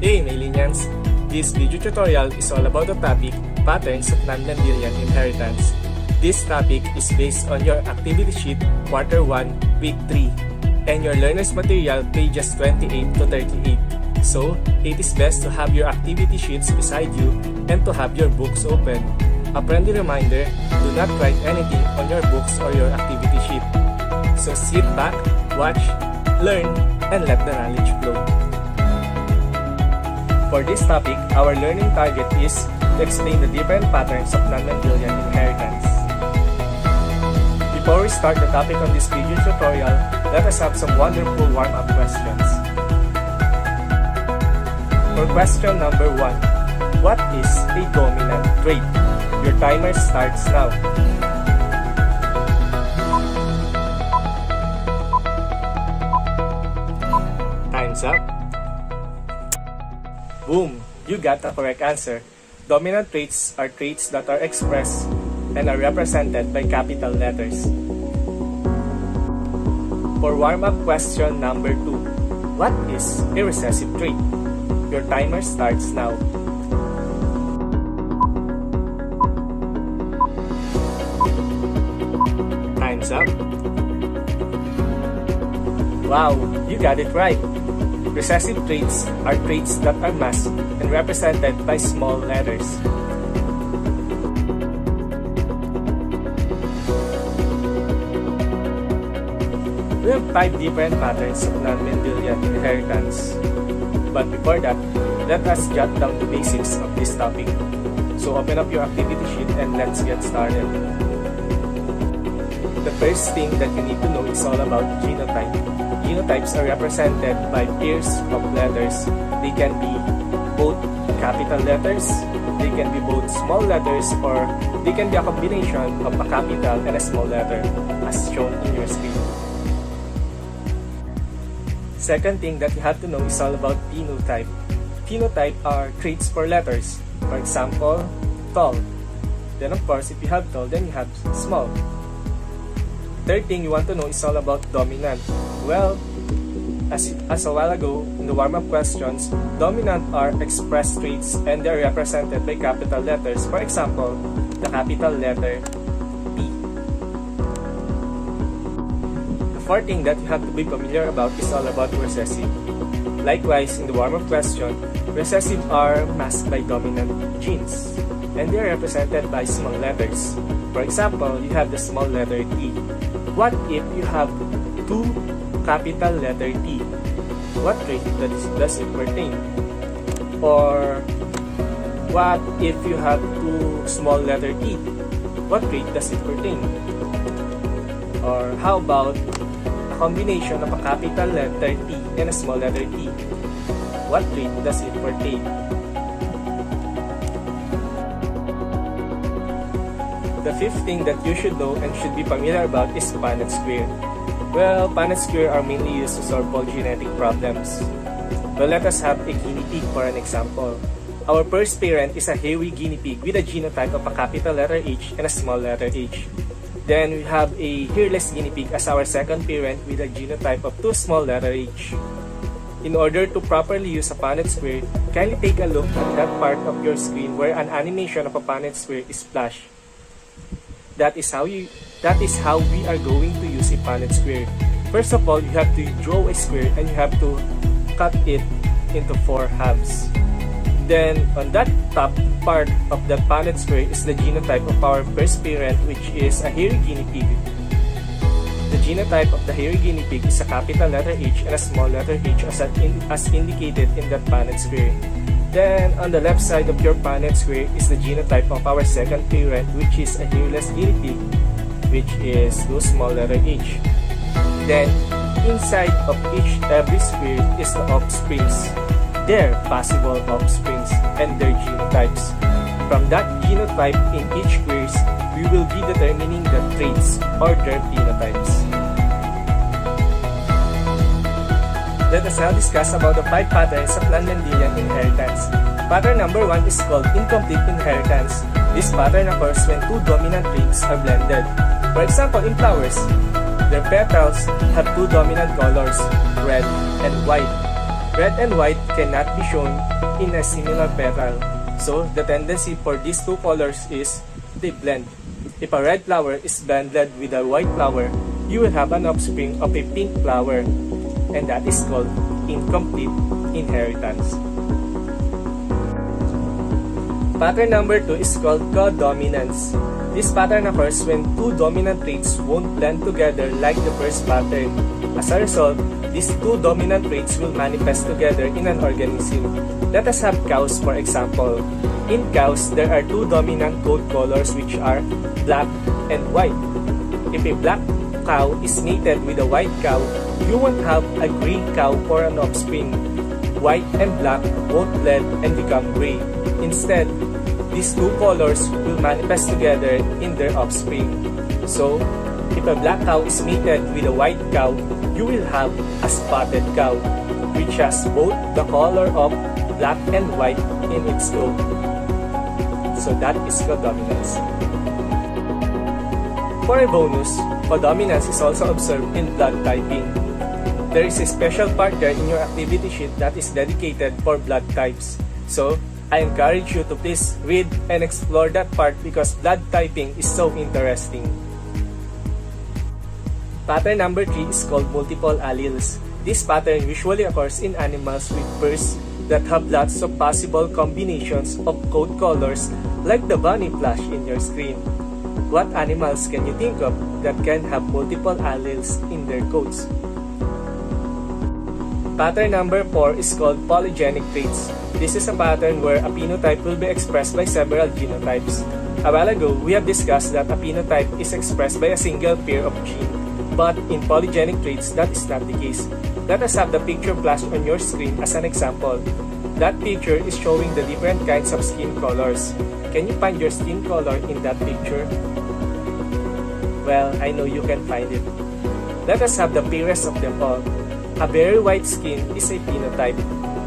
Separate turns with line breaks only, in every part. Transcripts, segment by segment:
This video tutorial is all about the topic Patterns of Non-Mendelian Inheritance. This topic is based on your activity sheet quarter 1 week 3 and your learner's material pages 28 to 38. So, it is best to have your activity sheets beside you and to have your books open. A friendly reminder, do not write anything on your books or your activity sheet. So sit back, watch, learn, and let the knowledge. For this topic, our learning target is to explain the different patterns of non-Mendelian inheritance. Before we start the topic on this video tutorial, let us have some wonderful warm-up questions. For question number 1, what is a dominant trait? Your timer starts now. Time's up. Boom! You got the correct answer. Dominant traits are traits that are expressed and are represented by capital letters. For warm-up question number 2, what is a recessive trait? Your timer starts now. Time's up. Wow, you got it right. Recessive traits are traits that are masked and represented by small letters. We have five different patterns of non-Mendelian inheritance. But before that, let us jot down the basics of this topic. So open up your activity sheet and let's get started. The first thing that you need to know is all about genotype. Genotypes are represented by pairs of letters. They can be both capital letters, they can be both small letters, or they can be a combination of a capital and a small letter, as shown in your screen. Second thing that you have to know is all about phenotype. Phenotype are traits for letters. For example, tall. Then of course, if you have tall, then you have small. Third thing you want to know is all about dominant. Well, as, as a while ago, in the warm-up questions, dominant are expressed traits and they're represented by capital letters. For example, the capital letter P. The fourth thing that you have to be familiar about is all about recessive. Likewise, in the warm-up question, recessive are masked by dominant genes and they're represented by small letters. For example, you have the small letter T. What if you have two capital letter T? What trait does, it pertain? Or what if you have two small letter E? What trait does it pertain? Or how about a combination of a capital letter T and a small letter E? What trait does it pertain? The fifth thing that you should know and should be familiar about is the Punnett square. Well, Punnett square are mainly used to solve genetic problems. Well, let us have a guinea pig for an example. Our first parent is a hairy guinea pig with a genotype of a capital letter H and a small letter h. Then we have a hairless guinea pig as our second parent with a genotype of two small letter h. In order to properly use a Punnett square, kindly take a look at that part of your screen where an animation of a Punnett square is flashed. That is how you that is how we are going to use a Punnett square. First of all, you have to draw a square and you have to cut it into four halves. Then on that top part of the Punnett square is the genotype of our first parent which is a hairy guinea pig. The genotype of the hairy guinea pig is a capital letter H and a small letter h as, in, as indicated in that Punnett square. Then, on the left side of your Punnett square is the genotype of our second parent, which is a hairless guinea pig, which is no small letter h. Then, inside of each every square is the offsprings, their possible offsprings, and their genotypes. From that genotype in each squares, we will be determining the traits or their phenotypes. Let us now discuss about the five patterns of non-Mendelian inheritance. Pattern number one is called incomplete inheritance. This pattern occurs when two dominant traits are blended. For example, in flowers, their petals have two dominant colors, red and white. Red and white cannot be shown in a similar petal. So the tendency for these two colors is they blend. If a red flower is blended with a white flower, you will have an offspring of a pink flower, and that is called incomplete inheritance. Pattern number 2 is called codominance. This pattern occurs when two dominant traits won't blend together like the first pattern. As a result, these two dominant traits will manifest together in an organism. Let us have cows for example. In cows, there are two dominant coat colors which are black and white. If a black cow is mated with a white cow, you won't have a gray cow or an offspring. White and black won't blend and become gray. Instead, these two colors will manifest together in their offspring. So, if a black cow is mated with a white cow, you will have a spotted cow, which has both the color of black and white in its coat. So that is codominance. For a bonus, codominance is also observed in blood typing. There is a special part there in your activity sheet that is dedicated for blood types. So, I encourage you to please read and explore that part because blood typing is so interesting. Pattern number 3 is called multiple alleles. This pattern usually occurs in animals with furs that have lots of possible combinations of coat colors like the bunny flash in your screen. What animals can you think of that can have multiple alleles in their coats? Pattern number 4 is called polygenic traits. This is a pattern where a phenotype will be expressed by several genotypes. A while ago, we have discussed that a phenotype is expressed by a single pair of genes, but in polygenic traits, that is not the case. Let us have the picture flashed on your screen as an example. That picture is showing the different kinds of skin colors. Can you find your skin color in that picture? Well, I know you can find it. Let us have the fairest of them all. A very white skin is a phenotype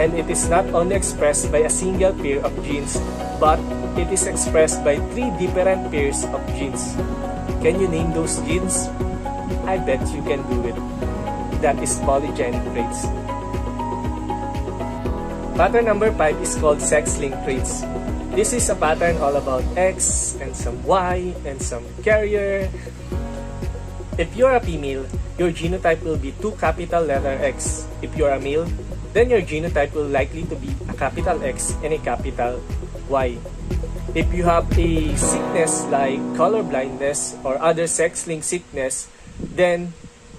and it is not only expressed by a single pair of genes, but it is expressed by three different pairs of genes. Can you name those genes? I bet you can do it. That is polygenic traits. Pattern number 5 is called sex-linked traits. This is a pattern all about X and some Y and some carrier. If you're a female, your genotype will be two capital letter X. If you're a male, then your genotype will likely to be a capital X and a capital Y. If you have a sickness like color blindness or other sex-linked sickness, then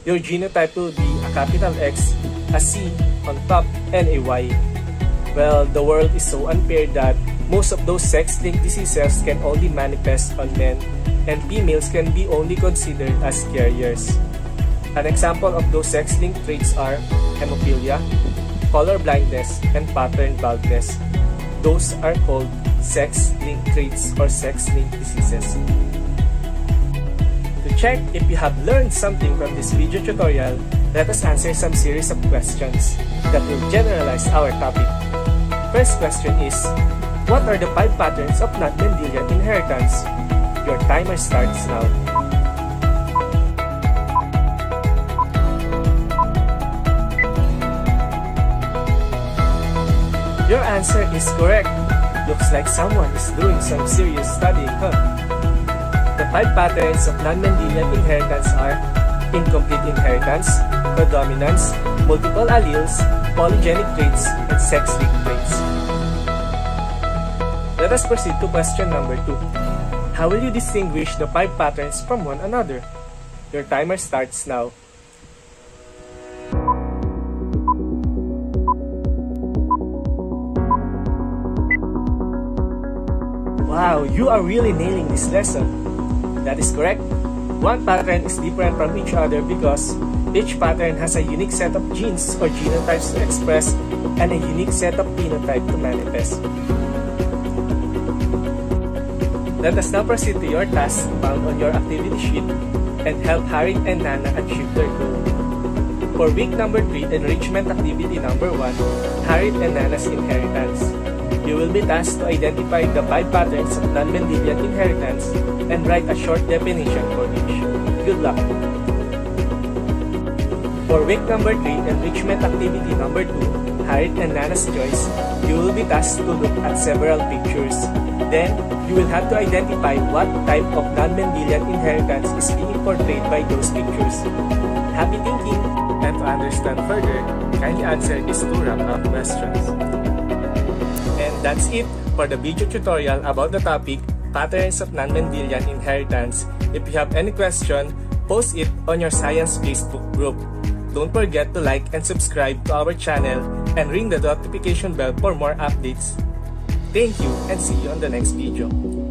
your genotype will be a capital X, a C on top, and a Y. Well, the world is so unfair that most of those sex-linked diseases can only manifest on men, and females can be only considered as carriers. An example of those sex-linked traits are hemophilia, color blindness, and pattern baldness. Those are called sex-linked traits or sex-linked diseases. To check if you have learned something from this video tutorial, let us answer some series of questions that will generalize our topic. First question is, what are the five patterns of non-Mendelian inheritance? Your timer starts now. Your answer is correct. Looks like someone is doing some serious studying, huh? The five patterns of non-Mendelian inheritance are incomplete inheritance, codominance, multiple alleles, polygenic traits, and sex-linked traits. Let us proceed to question number 2. How will you distinguish the five patterns from one another? Your timer starts now. Wow, you are really nailing this lesson. That is correct. One pattern is different from each other because each pattern has a unique set of genes or genotypes to express and a unique set of phenotype to manifest. Let us now proceed to your task found on your activity sheet and help Harriet and Nana achieve their goal. For week number 3, enrichment activity number 1, Harriet and Nana's inheritance. You will be tasked to identify the five patterns of non-Mendelian inheritance and write a short definition for each. Good luck! For week number 3, enrichment activity number 2, Harriet and Nana's Choice, you will be tasked to look at several pictures. Then, you will have to identify what type of non-Mendelian inheritance is being portrayed by those pictures. Happy thinking! And to understand further, kindly answer these two wrap-up questions. That's it for the video tutorial about the topic Patterns of Non-Mendelian Inheritance. If you have any question, post it on your science Facebook group. Don't forget to like and subscribe to our channel and ring the notification bell for more updates. Thank you and see you on the next video.